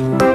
Bye.